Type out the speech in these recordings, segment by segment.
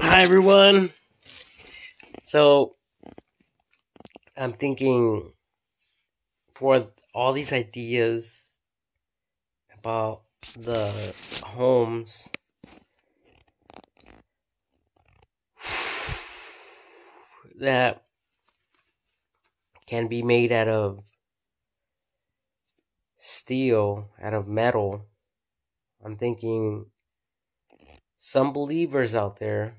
Hi everyone. So I'm thinking for all these ideas about the homes that can be made out of steel, out of metal. I'm thinking some believers out there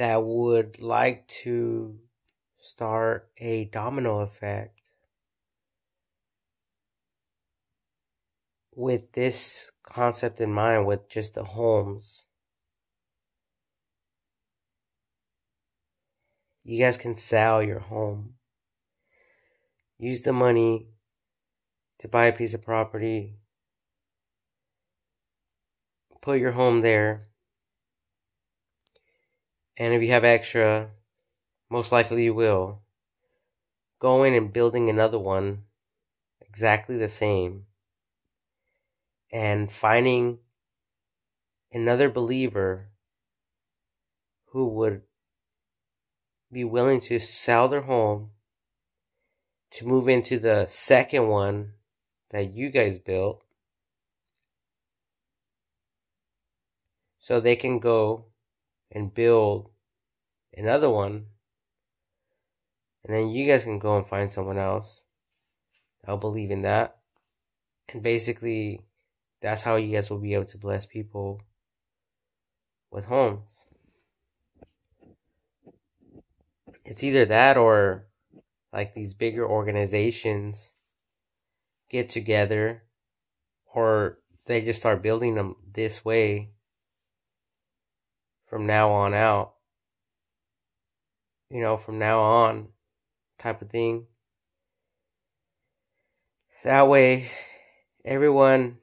that would like to start a domino effect with this concept in mind, with just the homes. You guys can sell your home. Use the money to buy a piece of property. Put your home there. And if you have extra, most likely you will, go in and building another one exactly the same. And finding another believer who would be willing to sell their home to move into the second one that you guys built so they can go and build another one. And then you guys can go and find someone else that'll believe in that. And basically that's how you guys will be able to bless people with homes. It's either that or like these bigger organizations get together or they just start building them this way from now on out you know from now on type of thing that way everyone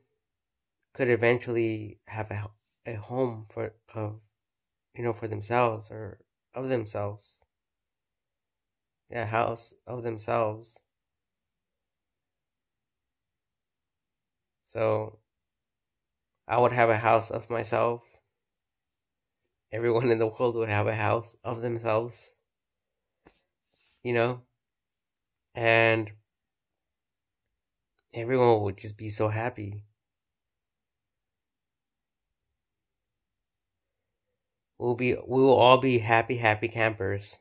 could eventually have a, a home for of you know for themselves or of themselves a house of themselves. So I would have a house of myself. Everyone in the world would have a house of themselves. You know? And everyone would just be so happy. We'll be we will all be happy happy campers.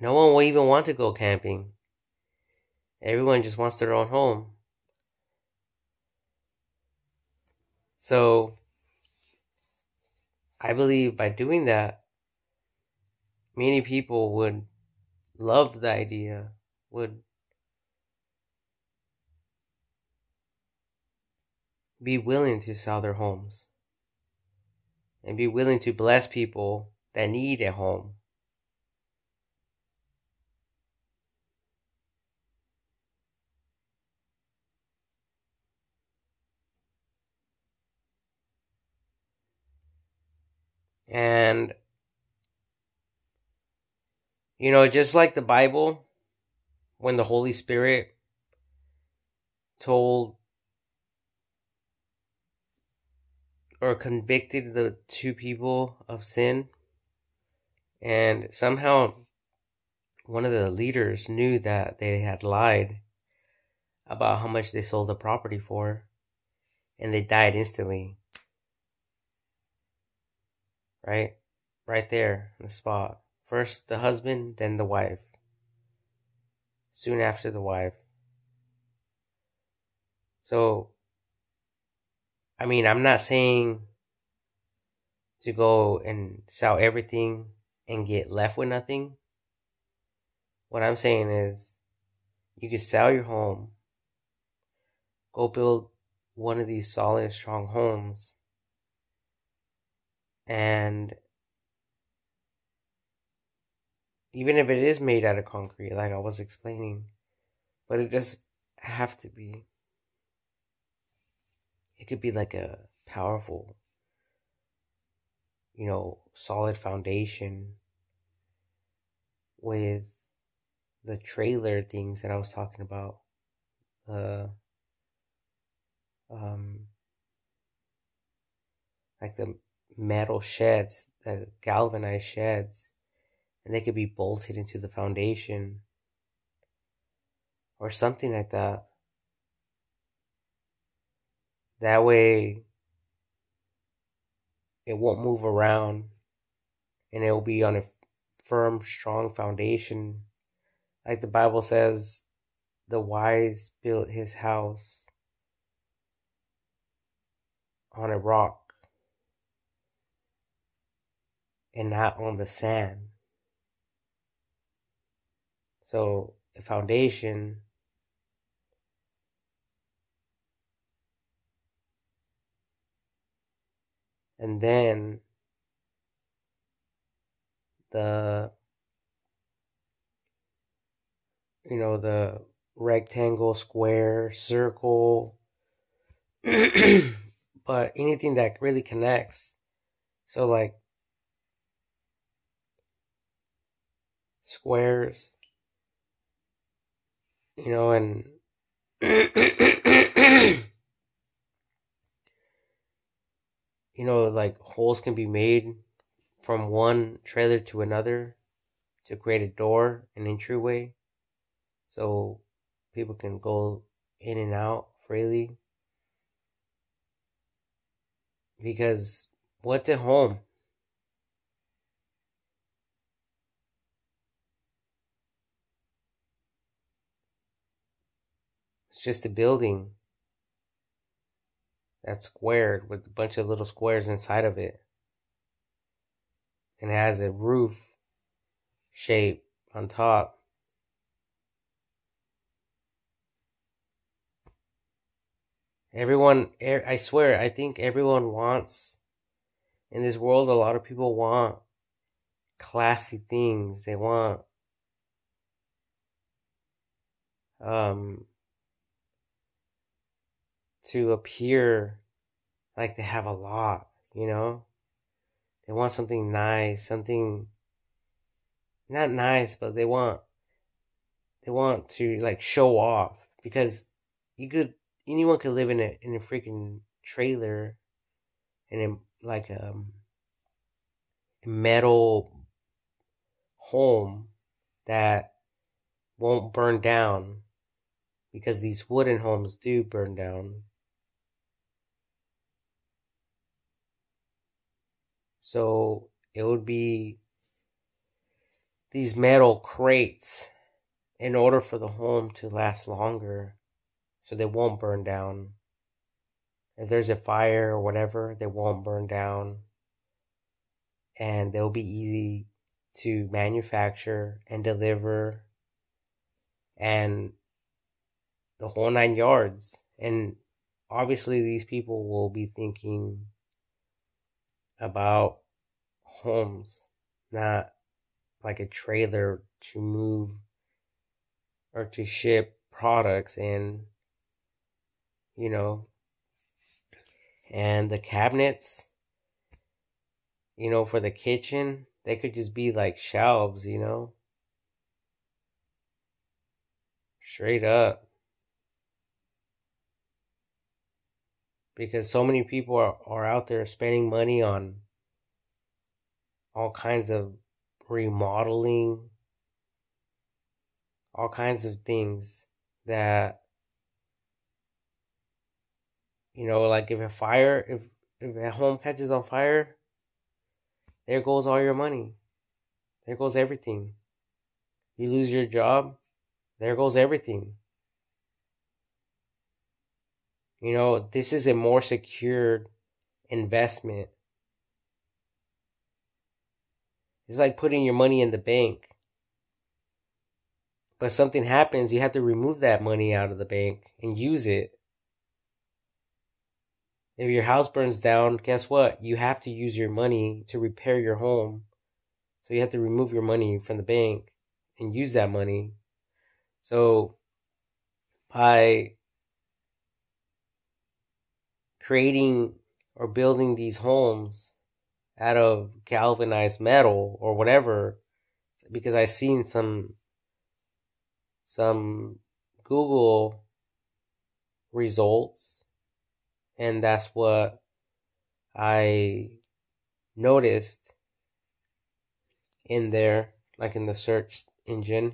No one will even want to go camping. Everyone just wants their own home. So, I believe by doing that, many people would love the idea, would be willing to sell their homes, and be willing to bless people that need a home. And, you know, just like the Bible, when the Holy Spirit told or convicted the two people of sin, and somehow one of the leaders knew that they had lied about how much they sold the property for, and they died instantly right? Right there in the spot. First the husband, then the wife. Soon after the wife. So, I mean, I'm not saying to go and sell everything and get left with nothing. What I'm saying is, you can sell your home, go build one of these solid, strong homes, and even if it is made out of concrete, like I was explaining, but it does have to be. It could be like a powerful, you know, solid foundation with the trailer things that I was talking about. Uh, um, like the metal sheds, the galvanized sheds, and they could be bolted into the foundation or something like that. That way, it won't move around and it will be on a firm, strong foundation. Like the Bible says, the wise built his house on a rock and not on the sand. So the foundation and then the you know the rectangle square circle but anything that really connects so like squares you know and you know, like holes can be made from one trailer to another to create a door, an entryway, so people can go in and out freely. Because what's at home? Just a building that's squared with a bunch of little squares inside of it. And it has a roof shape on top. Everyone, I swear, I think everyone wants, in this world, a lot of people want classy things. They want, um, to appear like they have a lot, you know? They want something nice, something not nice, but they want they want to like show off because you could anyone could live in a in a freaking trailer in a like um, a metal home that won't burn down because these wooden homes do burn down So it would be these metal crates in order for the home to last longer so they won't burn down. If there's a fire or whatever, they won't burn down. And they'll be easy to manufacture and deliver and the whole nine yards. And obviously, these people will be thinking about homes, not like a trailer to move or to ship products in, you know. And the cabinets, you know, for the kitchen, they could just be like shelves, you know. Straight up. Because so many people are, are out there spending money on all kinds of remodeling, all kinds of things that you know, like if a fire, if if a home catches on fire, there goes all your money. There goes everything. You lose your job, there goes everything. You know, this is a more secured investment. It's like putting your money in the bank. But something happens, you have to remove that money out of the bank and use it. If your house burns down, guess what? You have to use your money to repair your home. So you have to remove your money from the bank and use that money. So by creating or building these homes out of galvanized metal or whatever because I seen some some Google results and that's what I noticed in there, like in the search engine.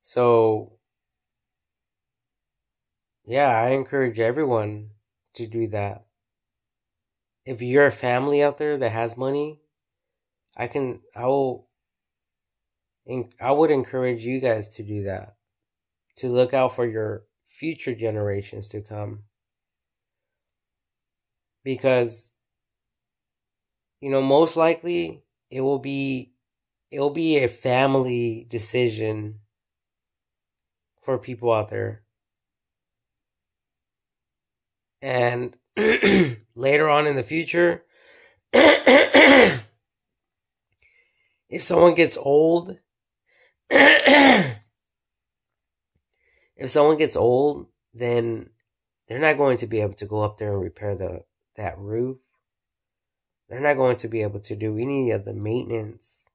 So, yeah, I encourage everyone to do that. If you're a family out there that has money, I can, I will, I would encourage you guys to do that. To look out for your future generations to come. Because, you know, most likely it will be, it will be a family decision for people out there. And later on in the future, if someone gets old, if someone gets old, then they're not going to be able to go up there and repair the that roof. They're not going to be able to do any of the maintenance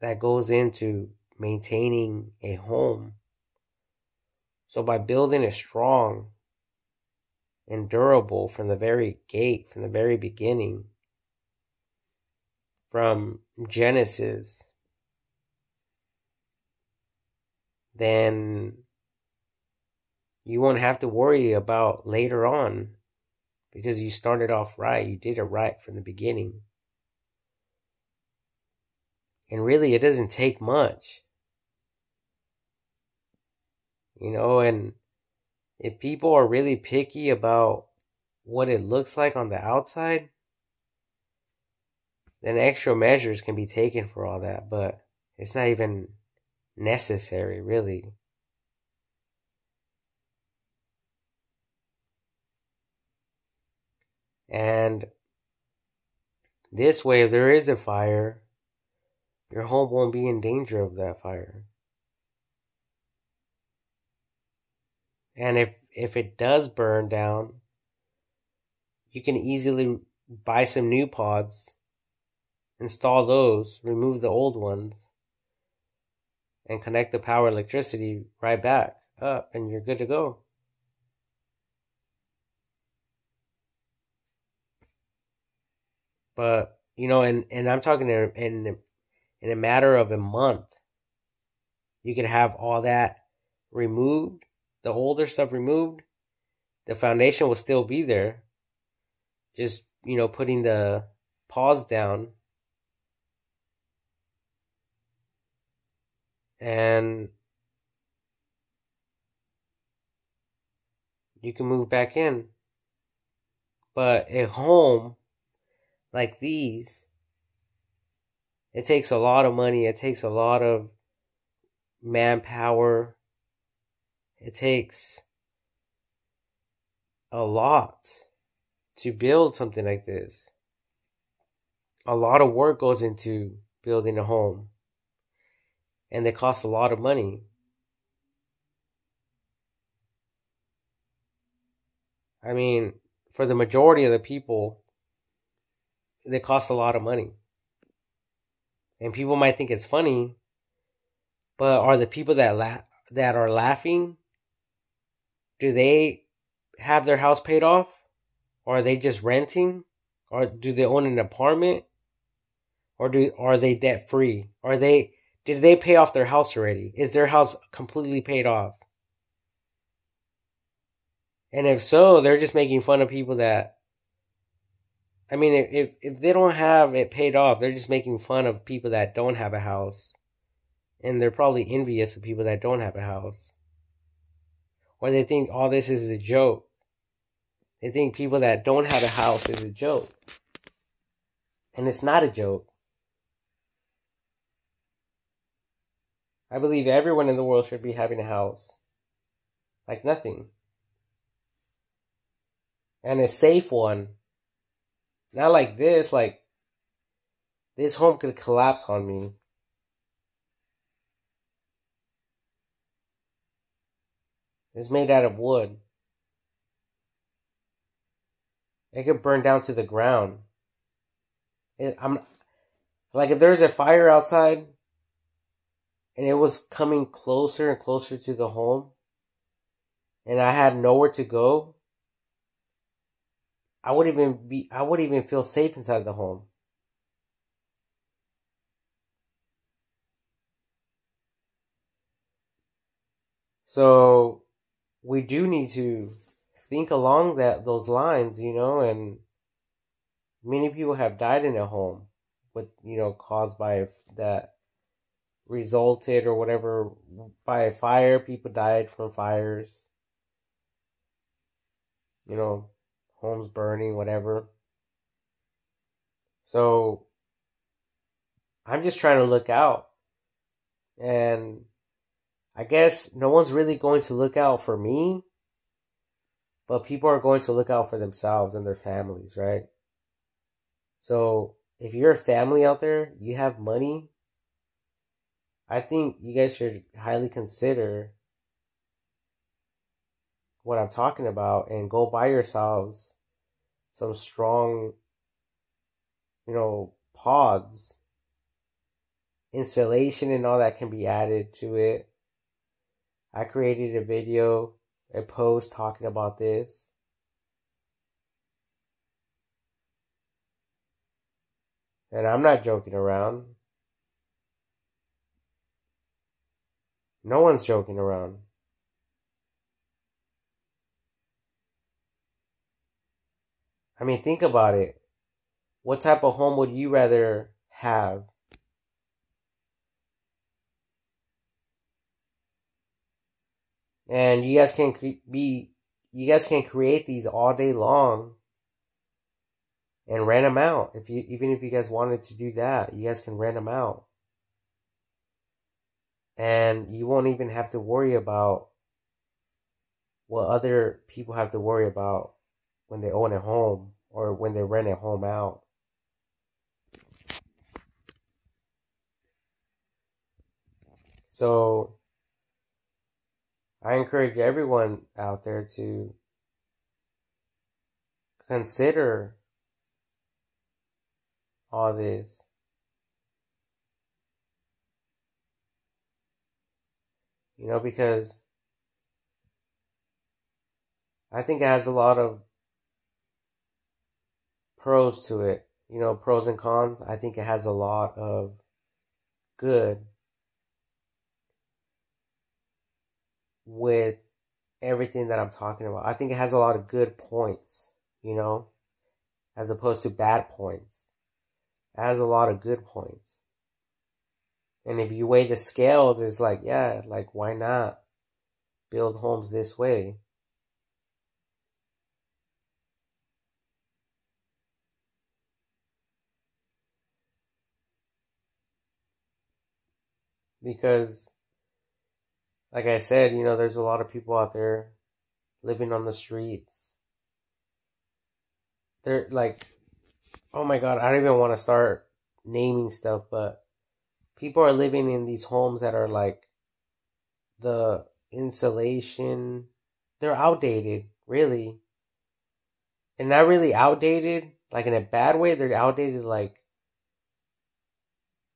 that goes into maintaining a home. So by building it strong and durable from the very gate, from the very beginning, from Genesis, then you won't have to worry about later on because you started off right. You did it right from the beginning. And really, it doesn't take much. You know, and if people are really picky about what it looks like on the outside, then extra measures can be taken for all that, but it's not even necessary, really. And this way, if there is a fire, your home won't be in danger of that fire. And if, if it does burn down, you can easily buy some new pods, install those, remove the old ones, and connect the power electricity right back up, and you're good to go. But you know, and and I'm talking in in in a matter of a month, you could have all that removed, the older stuff removed. The foundation will still be there. Just you know, putting the pause down and you can move back in. But a home like these, it takes a lot of money. It takes a lot of manpower. It takes a lot to build something like this. A lot of work goes into building a home. And they cost a lot of money. I mean, for the majority of the people, they cost a lot of money. And people might think it's funny, but are the people that la- that are laughing do they have their house paid off? Or are they just renting? Or do they own an apartment? Or do are they debt free? Are they did they pay off their house already? Is their house completely paid off? And if so, they're just making fun of people that I mean, if if they don't have it paid off, they're just making fun of people that don't have a house, and they're probably envious of people that don't have a house, or they think all this is a joke. They think people that don't have a house is a joke, and it's not a joke. I believe everyone in the world should be having a house, like nothing, and a safe one not like this, like this home could collapse on me. It's made out of wood. It could burn down to the ground. It, I'm like if there's a fire outside and it was coming closer and closer to the home and I had nowhere to go, I would even be I would even feel safe inside the home. So we do need to think along that those lines, you know, and many people have died in a home with you know caused by that resulted or whatever by a fire. People died from fires. You know, homes burning, whatever. So I'm just trying to look out. And I guess no one's really going to look out for me, but people are going to look out for themselves and their families, right? So if you're a family out there, you have money, I think you guys should highly consider what I'm talking about and go buy yourselves some strong, you know, pods. Insulation and all that can be added to it. I created a video, a post talking about this. And I'm not joking around. No one's joking around. I mean, think about it. What type of home would you rather have? And you guys can be, you guys can create these all day long and rent them out. If you, even if you guys wanted to do that, you guys can rent them out. And you won't even have to worry about what other people have to worry about when they own a home or when they rent a home out. So I encourage everyone out there to consider all this. You know, because I think it has a lot of pros to it. You know, pros and cons. I think it has a lot of good with everything that I'm talking about. I think it has a lot of good points, you know, as opposed to bad points. It has a lot of good points. And if you weigh the scales, it's like, yeah, like, why not build homes this way? because like I said, you know, there's a lot of people out there living on the streets. They're like, oh my god, I don't even want to start naming stuff, but people are living in these homes that are like the insulation, they're outdated, really. And not really outdated, like in a bad way, they're outdated like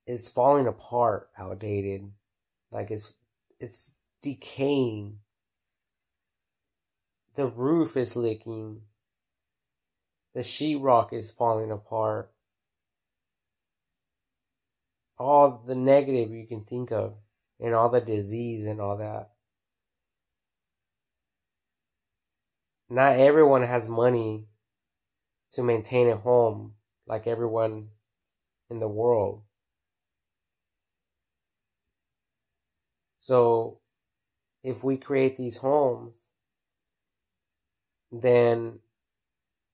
it's falling apart, outdated. Like it's it's decaying. The roof is leaking. The sheetrock is falling apart. All the negative you can think of, and all the disease and all that. Not everyone has money to maintain a home like everyone in the world. So if we create these homes, then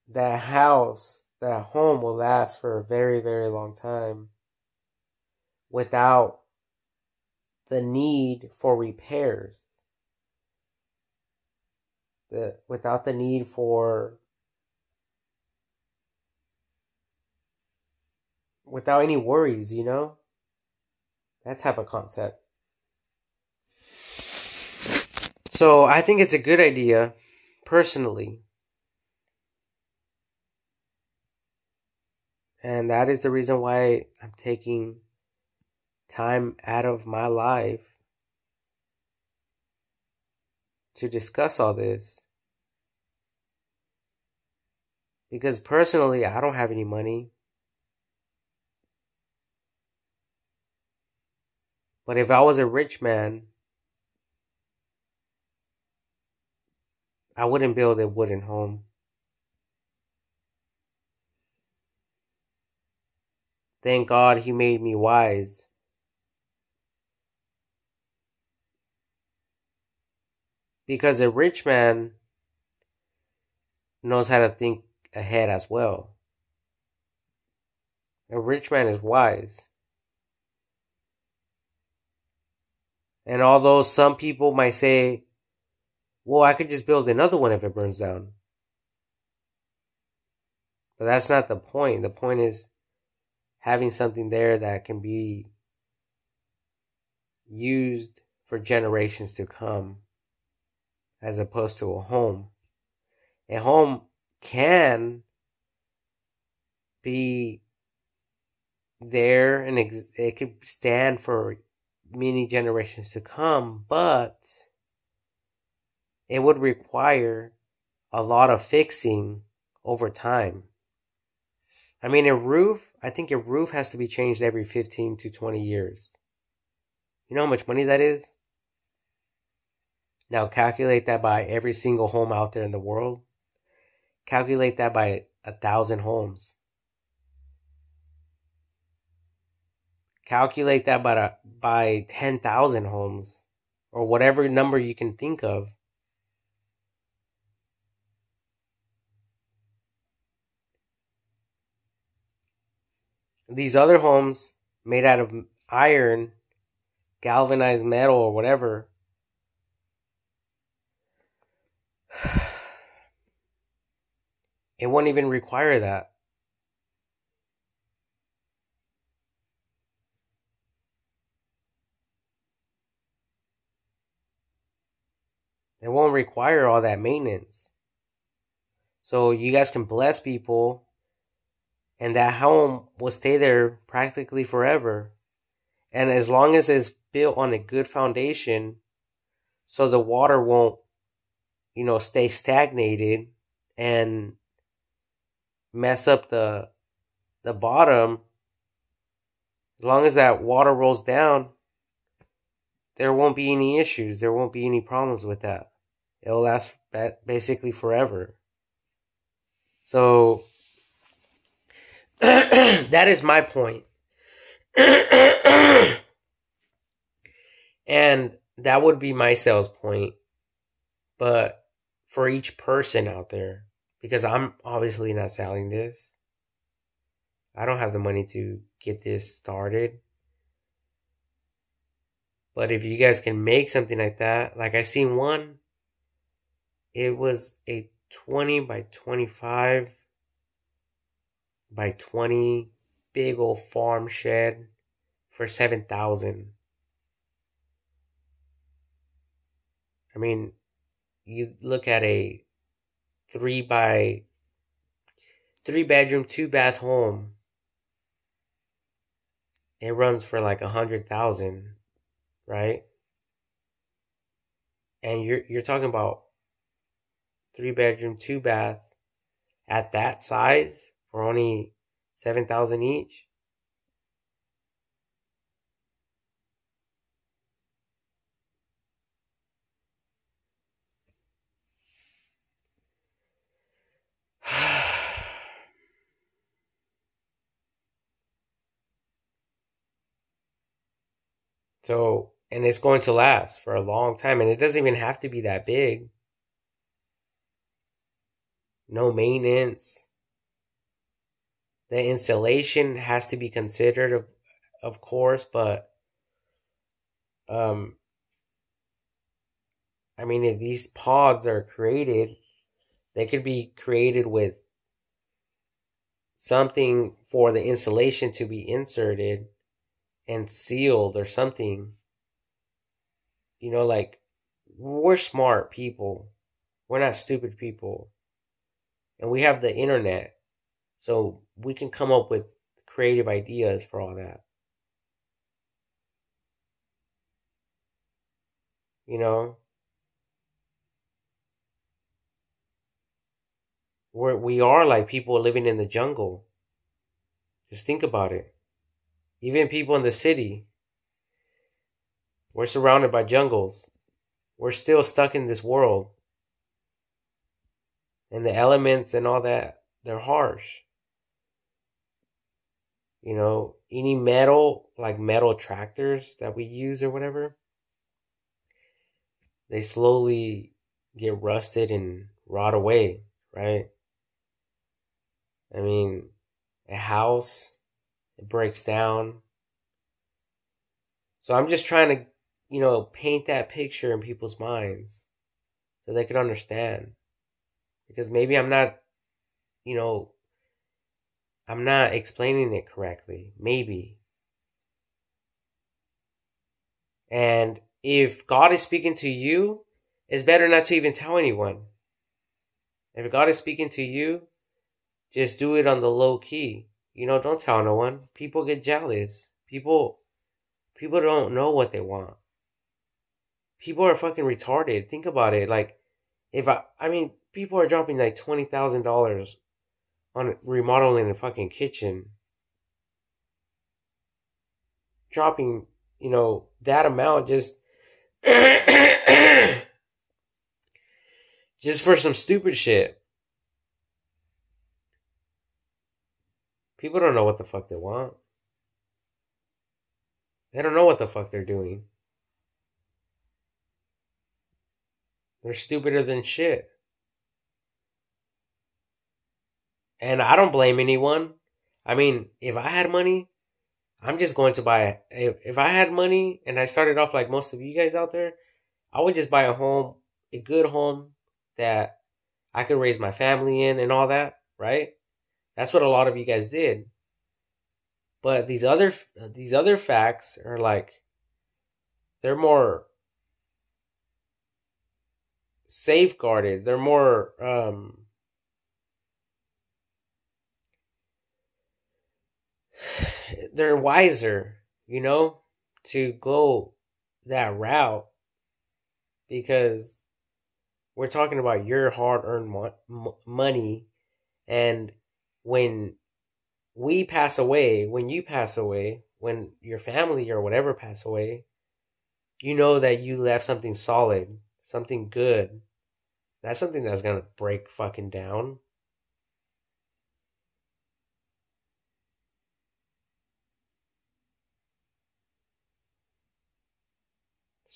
that house, that home will last for a very, very long time without the need for repairs. The, without the need for without any worries, you know? That type of concept. So I think it's a good idea, personally. And that is the reason why I'm taking time out of my life to discuss all this. Because personally, I don't have any money. But if I was a rich man, I wouldn't build a wooden home. Thank God he made me wise. Because a rich man knows how to think ahead as well. A rich man is wise. And although some people might say, well, I could just build another one if it burns down. But that's not the point. The point is having something there that can be used for generations to come as opposed to a home. A home can be there and it could stand for many generations to come, but it would require a lot of fixing over time. I mean, a roof, I think a roof has to be changed every 15 to 20 years. You know how much money that is? Now calculate that by every single home out there in the world. Calculate that by a thousand homes. Calculate that by, by 10,000 homes or whatever number you can think of. These other homes made out of iron, galvanized metal, or whatever. It won't even require that. It won't require all that maintenance. So you guys can bless people and that home will stay there practically forever. And as long as it's built on a good foundation, so the water won't, you know, stay stagnated and mess up the the bottom. As long as that water rolls down, there won't be any issues. There won't be any problems with that it'll last basically forever. So that is my point. and that would be my sales point. But for each person out there, because I'm obviously not selling this, I don't have the money to get this started. But if you guys can make something like that, like I seen one it was a 20 by 25 by 20 big old farm shed for 7,000. I mean, you look at a 3 by 3 bedroom, 2 bath home. It runs for like a hundred thousand, right? And you're you're talking about three bedroom, two bath at that size for only 7000 each. so, and it's going to last for a long time and it doesn't even have to be that big no maintenance. The insulation has to be considered, of, of course, but um, I mean, if these pods are created, they could be created with something for the insulation to be inserted and sealed or something. You know, like, we're smart people. We're not stupid people and we have the internet so we can come up with creative ideas for all that you know we're, we are like people living in the jungle. Just think about it. Even people in the city, we're surrounded by jungles. We're still stuck in this world. And the elements and all that, they're harsh. You know, any metal, like metal tractors that we use or whatever, they slowly get rusted and rot away, right? I mean, a house, it breaks down. So I'm just trying to, you know, paint that picture in people's minds so they can understand. Because maybe I'm not, you know, I'm not explaining it correctly. Maybe. And if God is speaking to you, it's better not to even tell anyone. If God is speaking to you, just do it on the low key. You know, don't tell no one. People get jealous. People people don't know what they want. People are fucking retarded. Think about it. Like if I I mean, people are dropping like twenty thousand dollars on remodeling a fucking kitchen. Dropping, you know, that amount just just for some stupid shit. People don't know what the fuck they want. They don't know what the fuck they're doing. They're stupider than shit. And I don't blame anyone. I mean, if I had money, I'm just going to buy. If, if I had money and I started off like most of you guys out there, I would just buy a home, a good home that I could raise my family in and all that, right? That's what a lot of you guys did. But these other these other facts are like they're more safeguarded. They're more um they're wiser, you know, to go that route because we're talking about your hard-earned mo- money and when we pass away, when you pass away, when your family or whatever pass away, you know that you left something solid, something good. That's something that's gonna break fucking down.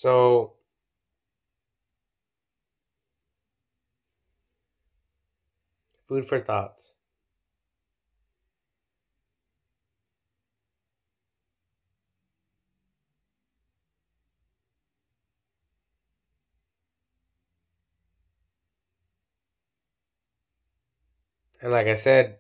So food for thoughts. And like I said,